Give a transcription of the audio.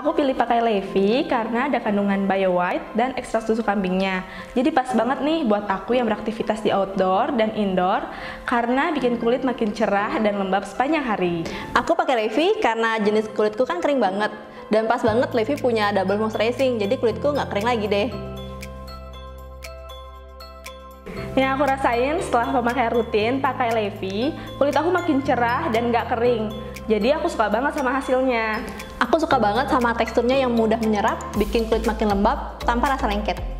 Aku pilih pakai Levi karena ada kandungan bio white dan ekstrak susu kambingnya. Jadi pas banget nih buat aku yang beraktivitas di outdoor dan indoor karena bikin kulit makin cerah dan lembab sepanjang hari. Aku pakai Levi karena jenis kulitku kan kering banget. Dan pas banget Levi punya double moisturizing, jadi kulitku nggak kering lagi deh. Yang aku rasain setelah pemakaian rutin pakai Levi, kulit aku makin cerah dan nggak kering. Jadi aku suka banget sama hasilnya. Aku suka banget sama teksturnya yang mudah menyerap, bikin kulit makin lembab tanpa rasa lengket.